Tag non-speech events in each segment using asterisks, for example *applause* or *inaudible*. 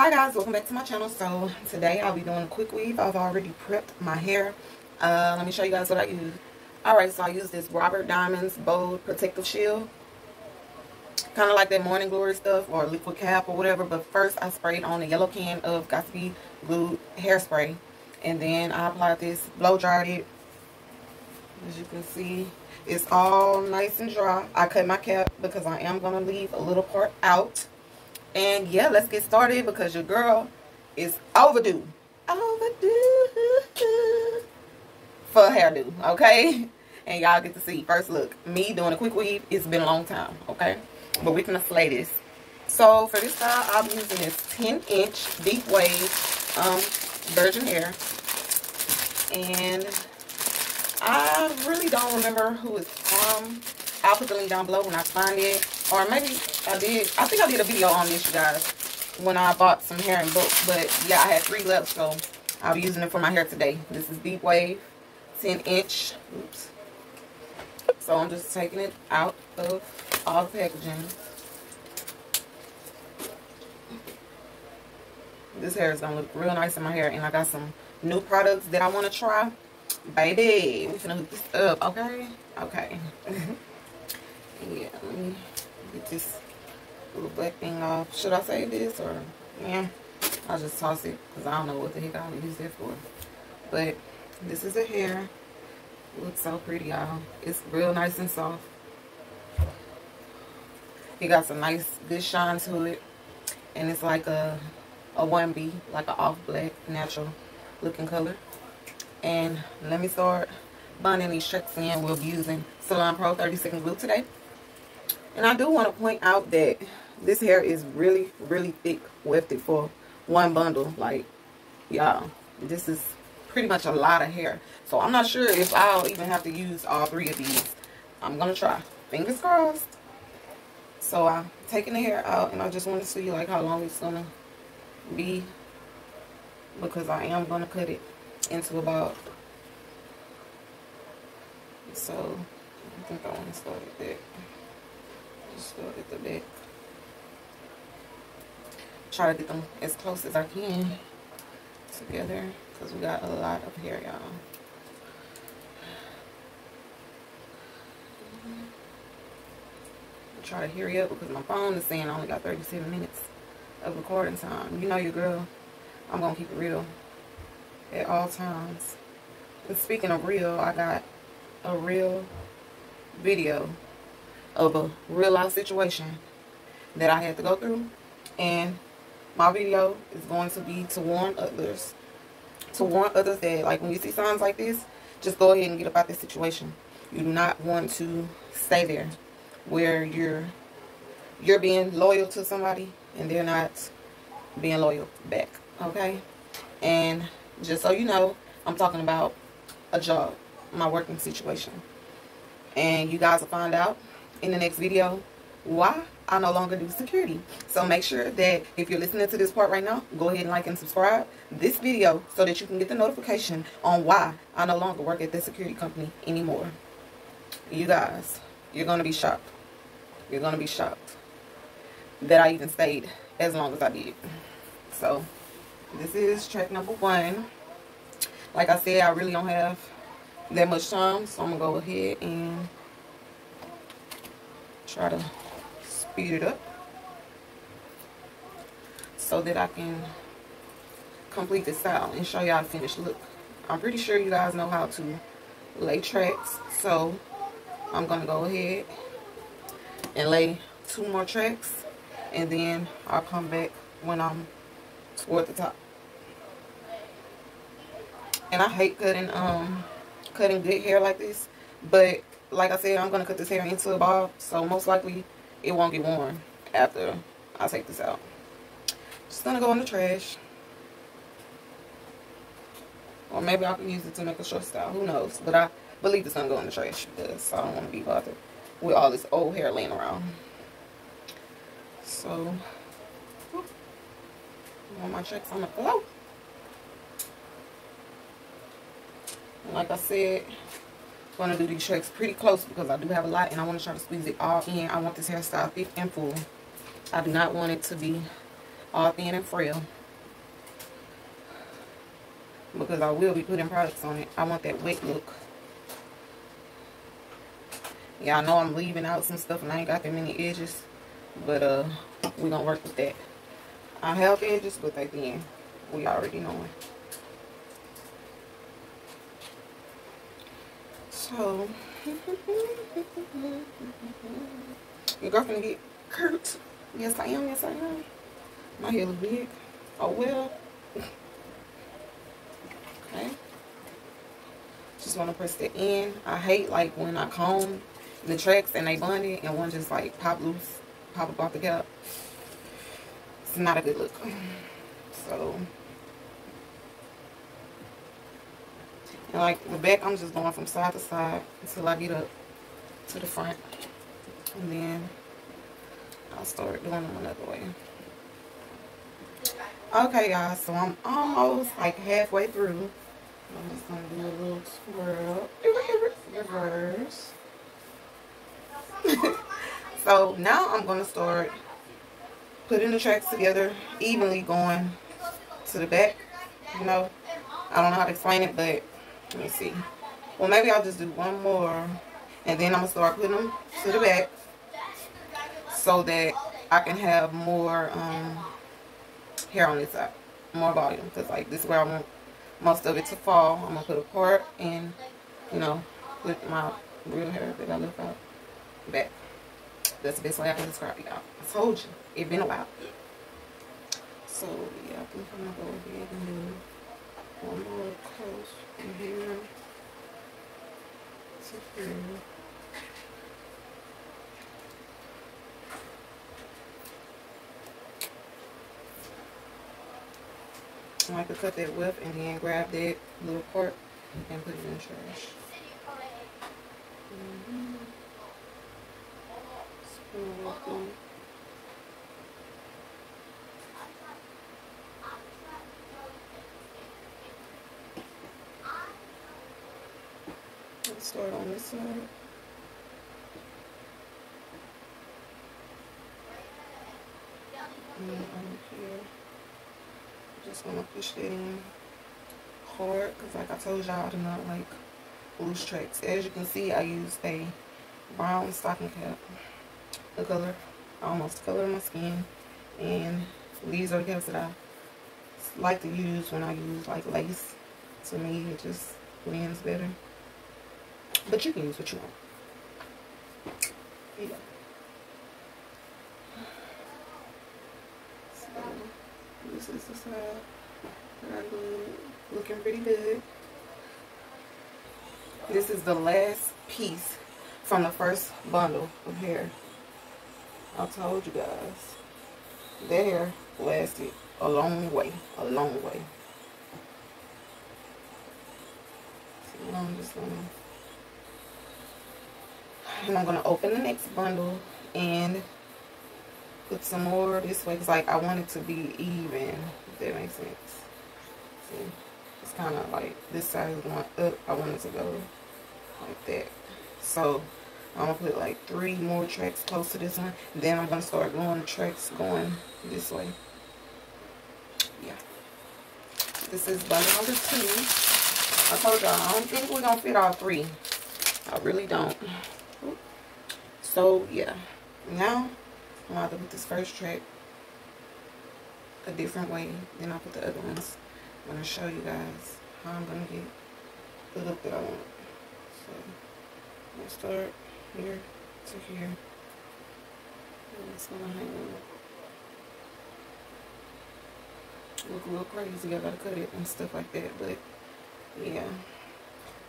Hi guys, welcome back to my channel. So today I'll be doing a quick weave. I've already prepped my hair. Uh, let me show you guys what I use. Alright, so I use this Robert Diamonds Bold Protective Shield. Kind of like that Morning Glory stuff or liquid cap or whatever. But first I sprayed on a yellow can of Got2b hairspray. And then I applied this, blow dried it. As you can see, it's all nice and dry. I cut my cap because I am going to leave a little part out. And yeah, let's get started because your girl is overdue. Overdue for a hairdo, okay? And y'all get to see first look. Me doing a quick weave, it's been a long time, okay? But we can slay this. So for this style, I'm using this 10 inch deep wave um, virgin hair. And I really don't remember who it's from. I'll put the link down below when I find it. Or maybe I did. I think I did a video on this, you guys, when I bought some hair and bulk. But yeah, I had three left, so I'll be using it for my hair today. This is Deep Wave, 10 inch. Oops. So I'm just taking it out of all the packaging. This hair is going to look real nice in my hair. And I got some new products that I want to try. Baby, we finna hook this up, okay? Okay. *laughs* yeah, get this little black thing off. Should I say this or yeah? I'll just toss it because I don't know what the heck I'll use it for. But this is a hair. Looks so pretty, y'all. It's real nice and soft. It got some nice, good shine to it. And it's like a, a 1B, like an off black, natural looking color. And let me start bonding these checks in. We'll be using Salon Pro 30 Second Glue today. And I do want to point out that this hair is really, really thick wefted for one bundle. Like, y'all, this is pretty much a lot of hair. So I'm not sure if I'll even have to use all three of these. I'm going to try. Fingers crossed. So I'm taking the hair out and I just want to see like how long it's going to be. Because I am going to cut it into about so I think I want to start at that just start at the back try to get them as close as I can together because we got a lot of hair y'all. Try to hurry up because my phone is saying I only got 37 minutes of recording time. You know your girl. I'm gonna keep it real at all times. And speaking of real, I got a real video of a real life situation that I had to go through. And my video is going to be to warn others. To warn others that like when you see signs like this, just go ahead and get about this situation. You do not want to stay there where you're you're being loyal to somebody and they're not being loyal back. Okay? And just so you know, I'm talking about a job, my working situation. And you guys will find out in the next video why I no longer do security. So make sure that if you're listening to this part right now, go ahead and like and subscribe this video so that you can get the notification on why I no longer work at this security company anymore. You guys, you're going to be shocked. You're going to be shocked that I even stayed as long as I did. So this is track number one. Like I said, I really don't have that much time, so I'm going to go ahead and try to speed it up so that I can complete this out and show y'all the finished look. I'm pretty sure you guys know how to lay tracks, so I'm going to go ahead and lay two more tracks and then I'll come back when I'm toward the top. And I hate cutting um cutting good hair like this. But like I said, I'm gonna cut this hair into a bob, so most likely it won't get worn after I take this out. Just gonna go in the trash. Or maybe I can use it to make a short style. Who knows? But I believe it's gonna go in the trash because I don't want to be bothered with all this old hair laying around. So want my checks on the floor. Like I said, going to do these checks pretty close because I do have a lot and I want to try to squeeze it all in. I want this hairstyle thick and full. I do not want it to be all thin and frail. Because I will be putting products on it. I want that wet look. Yeah, I know I'm leaving out some stuff and I ain't got that many edges. But uh, we're going to work with that. I have edges, but they thin. We already know it. So, *laughs* your girlfriend get hurt. Yes, I am. Yes, I am. My hair look big. Oh, well. *laughs* okay. Just want to press the end. I hate, like, when I comb the tracks and they it and one just, like, pop loose, pop up off the cap. It's not a good look. *sighs* So, And like the back, I'm just going from side to side until I get up to the front. And then I'll start doing them another way. Okay, guys, so I'm almost like halfway through. I'm just going to do a little twirl. Reverse. *laughs* so now I'm going to start putting the tracks together evenly going to the back. You know, I don't know how to explain it, but let me see. Well, maybe I'll just do one more. And then I'm going to start putting them to the back. So that I can have more um, hair on this side. More volume. Because like this is where I want most of it to fall. I'm going to put a part and, you know, put my real hair that I left out back. That's the best way I can describe it, y'all. I told you. It's been a while. So, yeah, I think I'm going to go ahead and do one more close from here to here. I could cut that whip and then grab that little part and put it in the trash. Mm -hmm. Start on this side. And here, just to push that in hard because like I told y'all, I do not like loose tracks. As you can see, I used a brown stocking cap. The color, almost the color of my skin. And these are the caps that I like to use when I use like lace. To me, it just blends better. But you can use what you want. Yeah. So, this is the side that I Looking pretty good. This is the last piece from the first bundle of hair. I told you guys. That hair lasted a long way. A long way. So I'm just going I'm going to open the next bundle and put some more this way because like I want it to be even if that makes sense. See it's kind of like this side is going up I want it to go like that. So I'm gonna put like three more tracks close to this one then I'm gonna start going tracks going this way. Yeah. This is bundle number two. I told y'all I don't think we're gonna fit all three. I really don't so yeah, now I'm about to put this first track a different way than I put the other ones. I'm gonna show you guys how I'm gonna get the look that I want. So I'm gonna start here to here. And it's gonna hang look a little crazy. I gotta cut it and stuff like that, but yeah.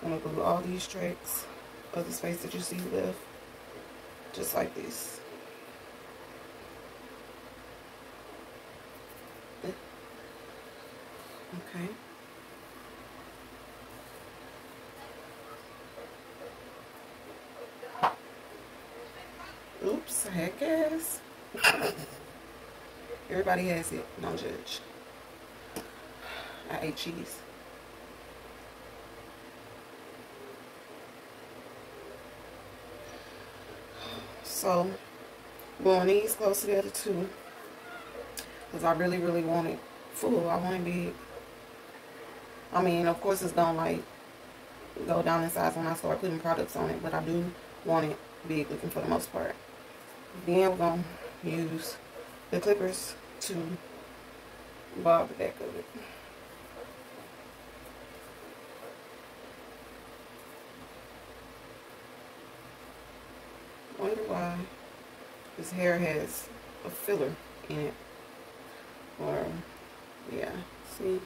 I'm gonna glue all these tracks of the space that you see left just like this. Okay. Oops, I had gas. *laughs* Everybody has it. No judge. I ate cheese. So, going these close together too. Because I really, really want it full. I want it big. I mean, of course it's gonna like go down in size when I start putting products on it, but I do want it big looking for the most part. Then we're gonna use the clippers to bob the back of it. Wonder why his hair has a filler in it. Or, yeah, see?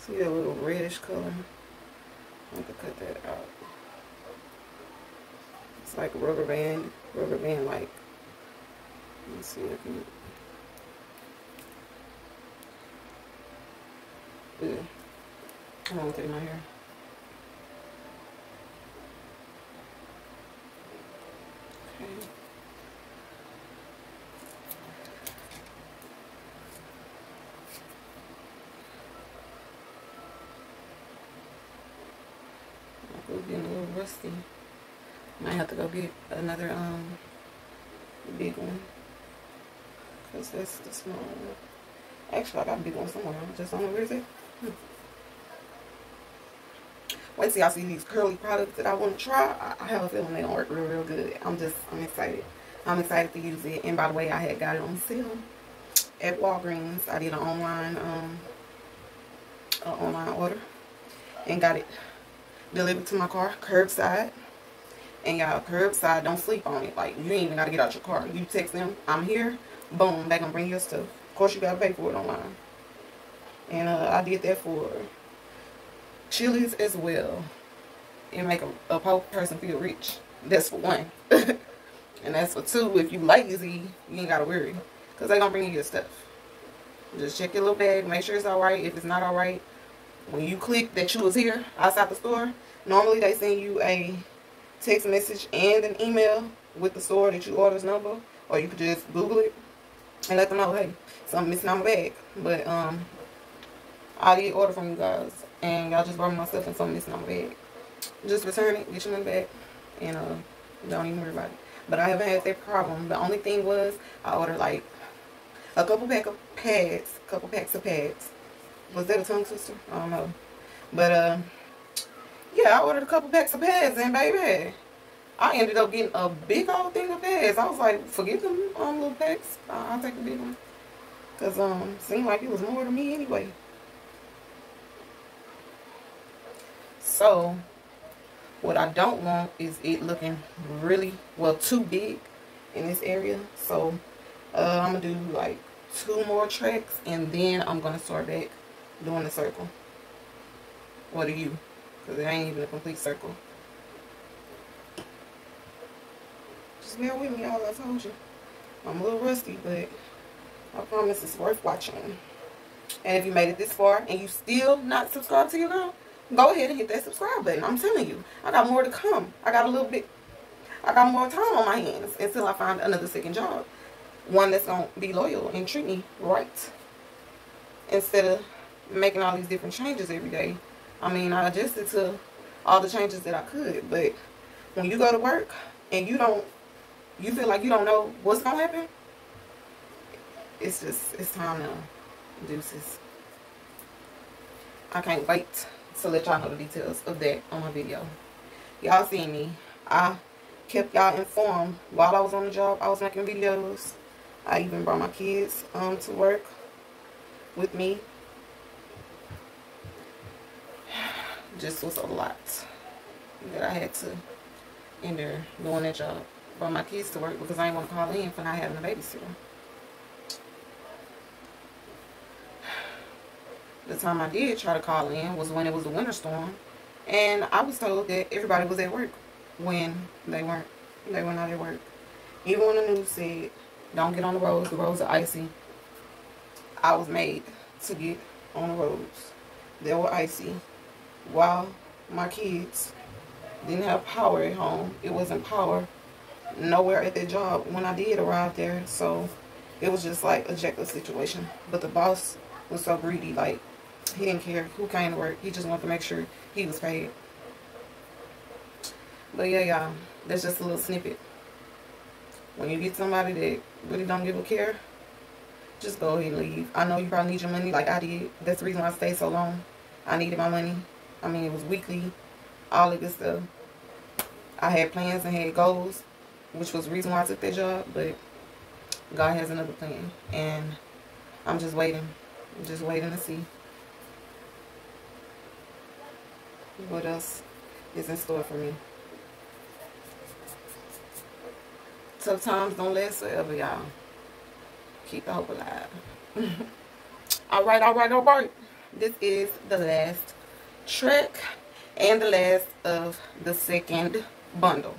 See that little reddish color? I have to cut that out. It's like rubber band, rubber band like. Let's see if I can. Ugh. I don't my hair. Okay. getting a little rusty. Might have to go get another um big one. Cause that's the small one. Actually, I got a big one somewhere. I just don't know where is it. Hmm. Wait till y'all see these curly products that I want to try. I have a feeling they don't work real, real good. I'm just, I'm excited. I'm excited to use it. And by the way, I had got it on sale at Walgreens. I did an online, um, an online order and got it delivered to my car, curbside. And y'all, curbside, don't sleep on it. Like, you ain't even got to get out your car. You text them, I'm here, boom, they going to bring your stuff. Of course, you got to pay for it online. And uh, I did that for Chili's as well. It make a, a poor person feel rich. That's for one. *laughs* and that's for two, if you lazy, you ain't got to worry. Because they to bring you your stuff. Just check your little bag, make sure it's alright. If it's not alright, when you click that you was here outside the store, normally they send you a text message and an email with the store that you order's number, or you could just Google it and let them know, hey, something missing on my bag. But um, I did order from you guys, and y'all just brought me my stuff and something missing on my bag. Just return it, get your money back, and uh, don't even worry about it. But I haven't had that problem. The only thing was I ordered like a couple pack of pads, couple packs of pads, was that a tongue twister? I don't know. But, uh, yeah, I ordered a couple packs of pads and baby, I ended up getting a big old thing of pads. I was like, forget them um, little packs. I'll take the big one. Because, um, seemed like it was more to me anyway. So, what I don't want is it looking really, well, too big in this area. So, uh, I'm going to do like two more tracks and then I'm going to start back doing the circle. What are you? Because it ain't even a complete circle. Just bear with me, y'all. I told you. I'm a little rusty, but I promise it's worth watching. And if you made it this far and you still not subscribed to your girl, go ahead and hit that subscribe button. I'm telling you, I got more to come. I got a little bit, I got more time on my hands until I find another second job. One that's going to be loyal and treat me right. Instead of making all these different changes every day. I mean, I adjusted to all the changes that I could, but when you go to work and you don't, you feel like you don't know what's going to happen, it's just, it's time now. Deuces. I can't wait to let y'all know the details of that on my video. Y'all see me. I kept y'all informed while I was on the job. I was making videos. I even brought my kids um, to work with me *sighs* just was a lot that I had to endure doing that job. Brought my kids to work because I didn't want to call in for not having a babysitter. The time I did try to call in was when it was a winter storm. And I was told that everybody was at work when they weren't. They were not at work. Even when the news said, don't get on the roads, the roads are icy. I was made to get on the roads. They were icy while my kids didn't have power at home. It wasn't power nowhere at their job when I did arrive there. So it was just like a Jekyll situation. But the boss was so greedy, like he didn't care who came to work. He just wanted to make sure he was paid. But yeah, y'all, that's just a little snippet when you get somebody that really don't give a care, just go ahead and leave. I know you probably need your money like I did. That's the reason why I stayed so long. I needed my money. I mean, it was weekly, all of this stuff. I had plans and had goals, which was the reason why I took that job, but God has another plan. And I'm just waiting. I'm just waiting to see what else is in store for me. Tough times don't last forever, y'all. Keep the hope alive. *laughs* all right, all right, all right. This is the last trick and the last of the second bundle.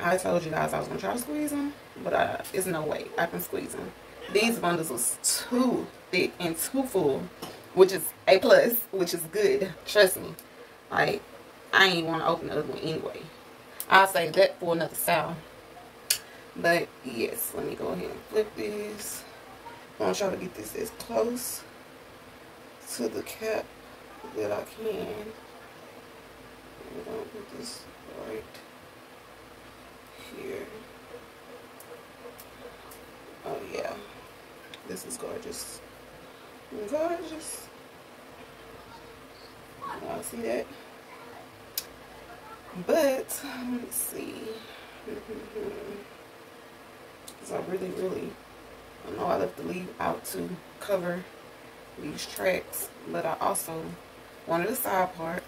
I told you guys I was going to try to squeeze them, but uh, there's no way I can squeeze them. These bundles was too thick and too full, which is a plus, which is good. Trust me. Like, I ain't want to open the other one anyway. I'll save that for another style. But, yes, let me go ahead and flip this. I'm going to try to get this as close to the cap that I can. I'm going to put this right here. Oh, yeah. This is gorgeous. Gorgeous. Y'all see that? But, um, let's see. *laughs* Because I really, really, I know I left the leaf out to cover these tracks. But I also wanted a side part.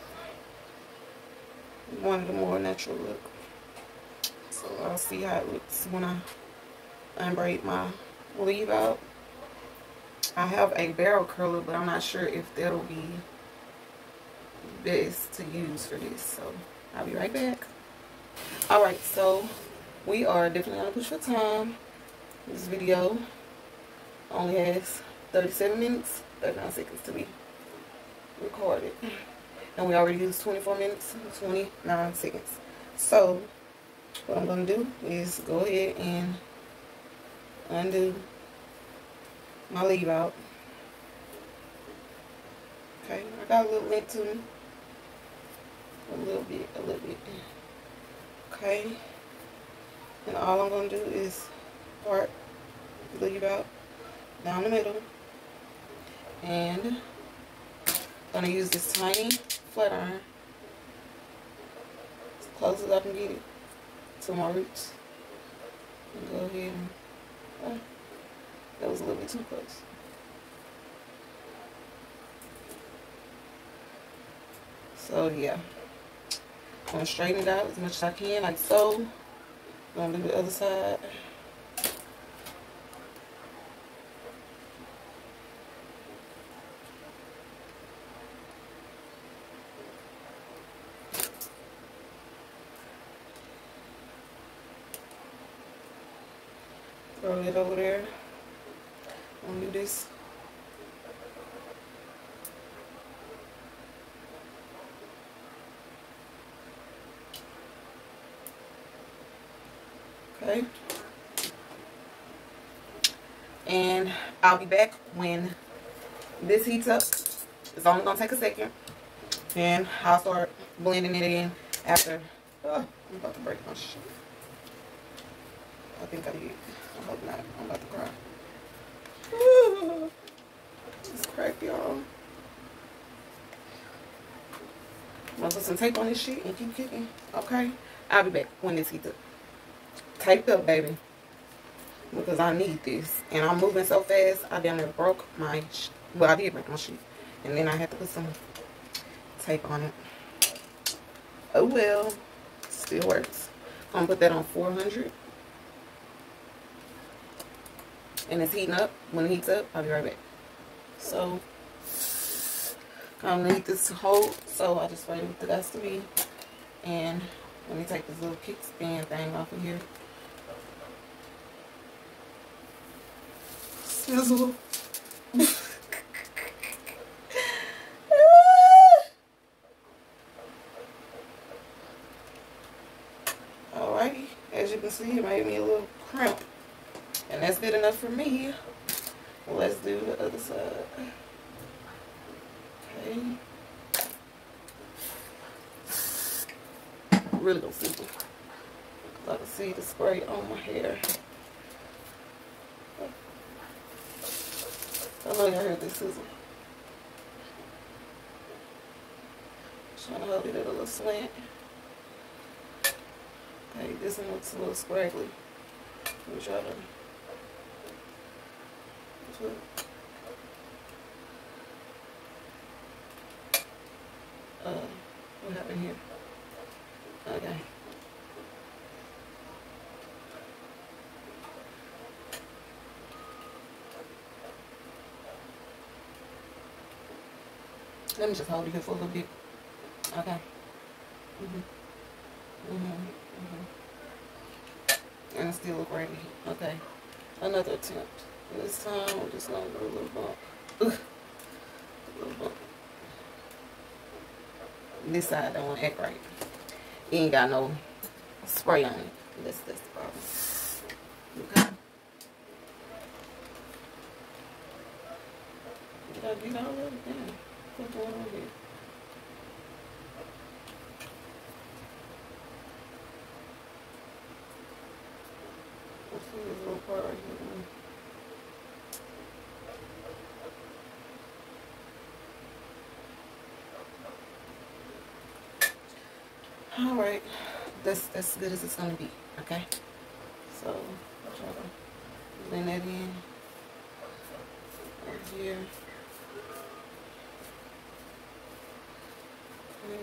Wanted a more natural look. So I'll see how it looks when I unbraid my leave out. I have a barrel curler, but I'm not sure if that'll be best to use for this. So I'll be right back. Alright, so we are definitely to push for time. This video only has 37 minutes, 39 seconds to be recorded. And we already used 24 minutes, 29 seconds. So, what I'm going to do is go ahead and undo my leave out. Okay, I got a little lint to me. A little bit, a little bit. Okay. And all I'm going to do is part leave out down the middle. And I'm going to use this tiny flat iron as close as I can get it to my roots. And go ahead and, oh, that was a little bit too close. So yeah, I'm gonna straighten it out as much as I can, like so. I'm gonna do the other side. Throw it over there. I'm gonna do this. Okay. And I'll be back when this heats up. It's only gonna take a second. And I'll start blending it in after. Oh, I'm about to break my shit. I think I did. I hope not. I'm about to cry. *laughs* It's crack, y'all. I'm gonna put some tape on this shit and keep kicking. Okay? I'll be back when this heats up. Taped up, baby. Because I need this. And I'm moving so fast, I damn near broke my, well, I did break my sheet. And then I had to put some tape on it. Oh well. Still works. I'm gonna put that on 400. and it's heating up. When it heats up, I'll be right back. So, I'm gonna need this to hold, so I just wait with the gas to be. And let me take this little kickstand thing off of here. Sizzle. Alrighty, as you can see, it made me a little crimp. And that's good enough for me. Let's do the other side. Okay. Really gonna see. I can see the spray on my hair. I know y'all heard this sizzle. Trying to hold it at a little slant. Okay, this one looks a little scraggly. Let me try to uh what happened here? Okay. Let me just hold it here for a little bit. Okay. Mhm. Mhm. Mhm. And it still look right. Okay. Another attempt. This time we're just gonna do a little bump. A little bump. This side don't want to act right. It ain't got no spray on it. That's the problem. Okay. It? Damn. Here. All right, that's as good as it's gonna be. Okay, so try to blend that in right here. Okay.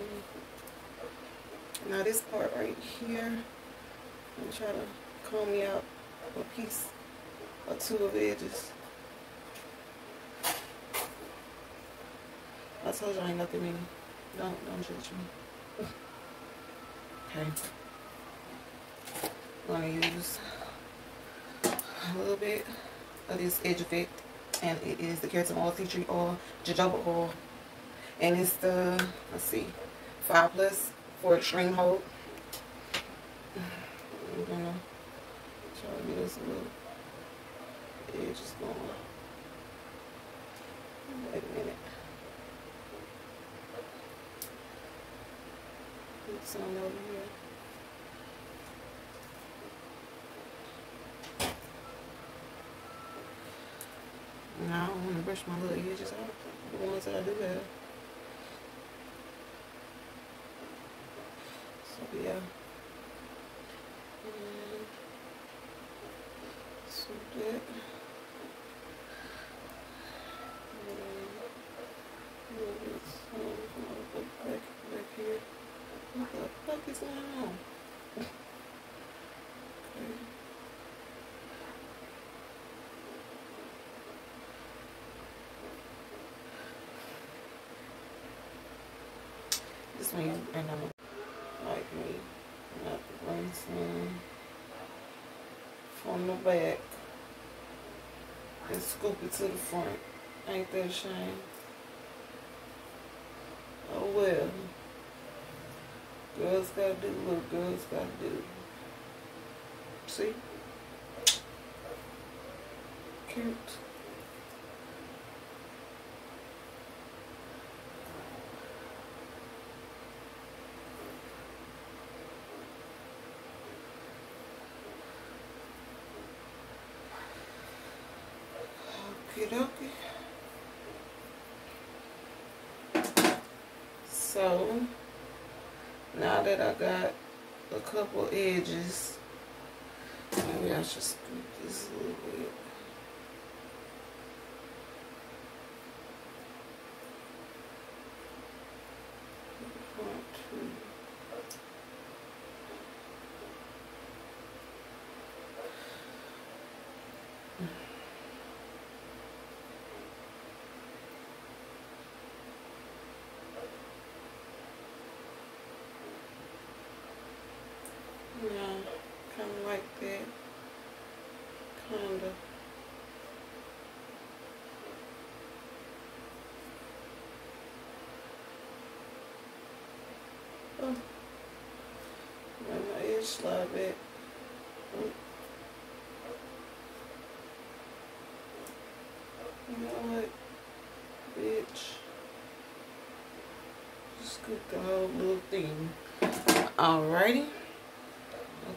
Now this part right here, I'm trying to comb me out a piece or two of edges. I told you I ain't nothing mean. Don't don't judge me. Okay. I'm gonna use a little bit of this edge effect and it is the keratin oil, tea tree oil, jojoba oil, and it's the let's see, five plus for extreme hold. I'm gonna try to get us a little edges going. Wait a minute. Put some over here. Now I don't want to brush my little edges out. The ones that I do have. So yeah. So is going on? This one, and I'm like me, not to bring some from the back and scoop it to the front. Ain't that a shame? Oh well. Girls gotta do what girls gotta do. See? Cute. Okie dokie. So, now that I got a couple edges, maybe I should scoop this a little bit. One, two. Yeah, kind of like that. Kind of. Oh. Back. Oh. You know what, bitch? Just scoop the whole little thing. Alrighty.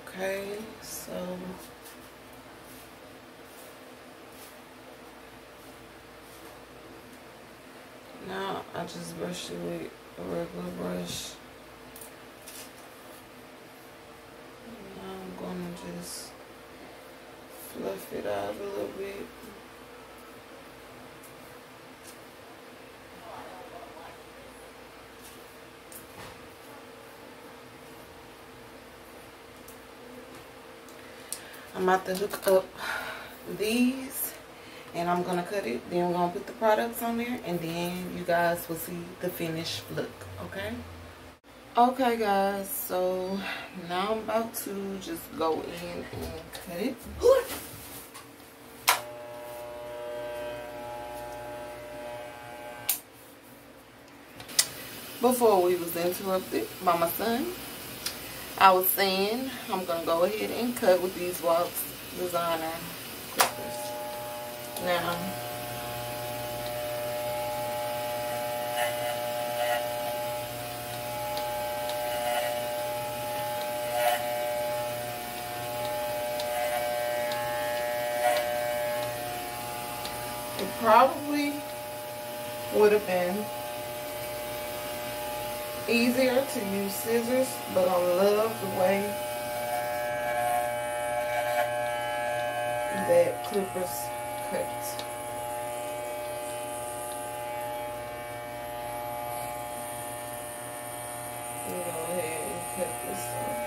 Okay, so Now I just brush it with a regular brush. Now I'm gonna just fluff it out a little bit. I'm about to hook up these and I'm gonna cut it then we're gonna put the products on there and then you guys will see the finished look okay? Okay guys so now I'm about to just go in and cut it. Before we was interrupted by my son I was saying I'm gonna go ahead and cut with these Wahl's designer clippers. Now it probably would have been easier to use scissors, but I love the way that clippers cut. Go ahead and cut this off.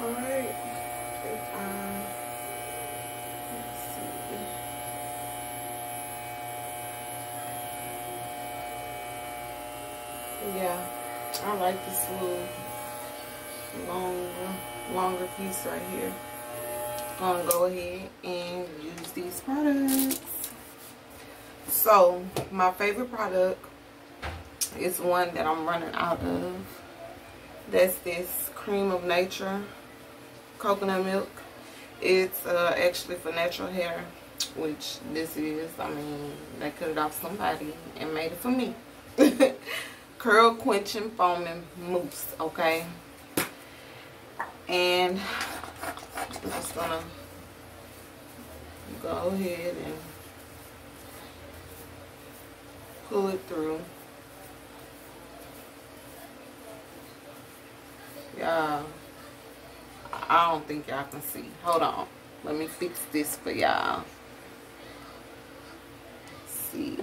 Alright. Um, let's see. Yeah, I like this little longer, longer piece right here. I'm gonna go ahead and use these products. So, my favorite product is one that I'm running out of. That's this Creme of Nature coconut milk. It's uh, actually for natural hair, which this is. I mean, they cut it off somebody and made it for me. *laughs* Curl quenching foaming mousse, okay? And I'm just gonna go ahead and pull it through. Y'all, I don't think y'all can see. Hold on. Let me fix this for y'all. See.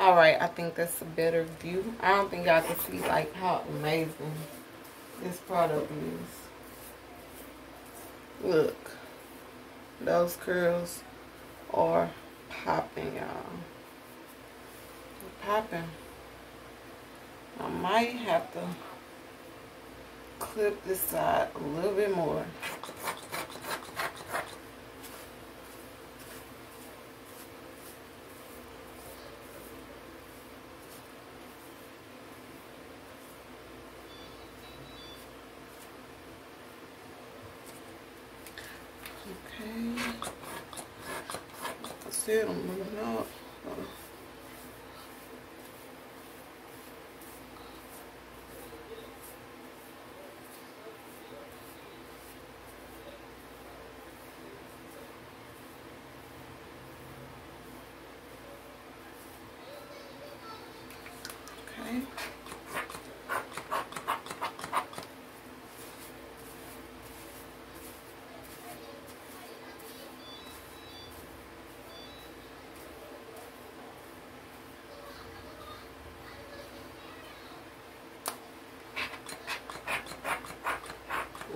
Alright, I think that's a better view. I don't think y'all can see like how amazing this product is. Look. Those curls are popping, y'all. Popping. I might have to clip this side a little bit more. Okay. I said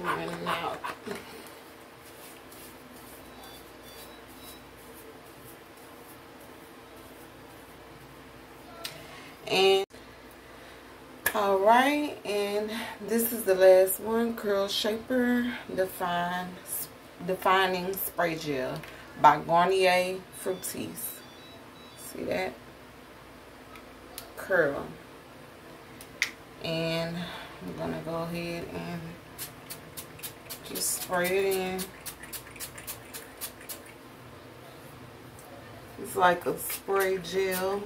running out. and all right and this is the last one curl shaper define defining spray gel by Garnier Fructis see that curl and I'm gonna go ahead and just spray it in. It's like a spray gel.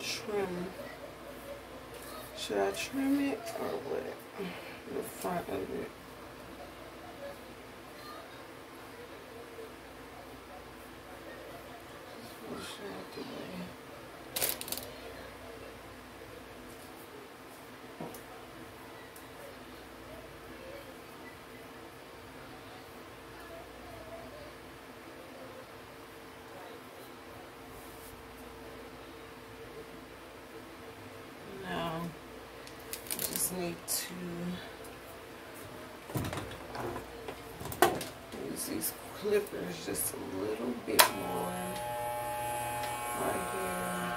Trim. Should I trim it or what? The front of it. What should I do? To use these clippers just a little bit more right here.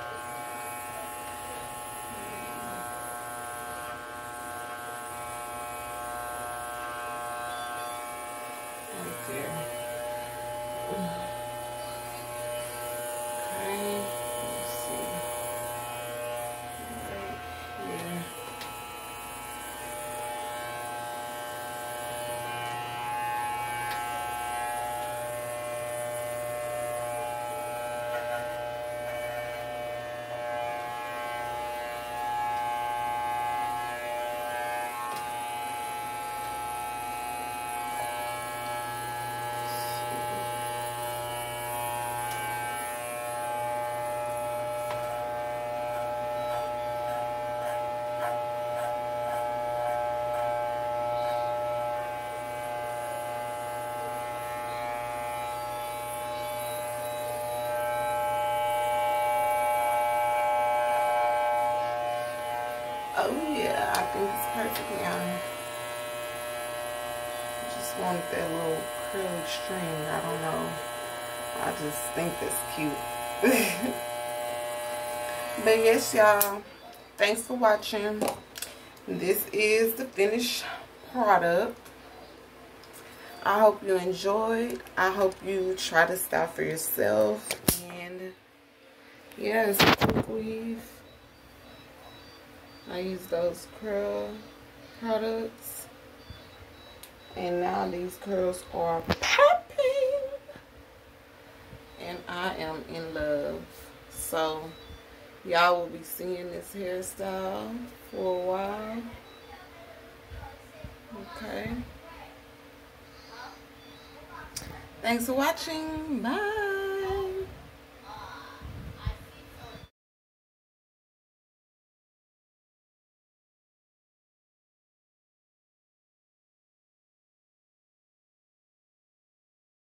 Right there. Oh yeah, I think it's perfect now. Want that little curly string. I don't know. I just think that's cute. *laughs* but yes, y'all. Thanks for watching. This is the finished product. I hope you enjoyed. I hope you try this style for yourself. And yes, quick weave. I use those curl products. And now these curls are popping. And I am in love. So, y'all will be seeing this hairstyle for a while. Okay. Thanks for watching. Bye.